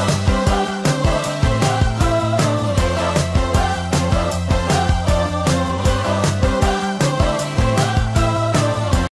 Oh.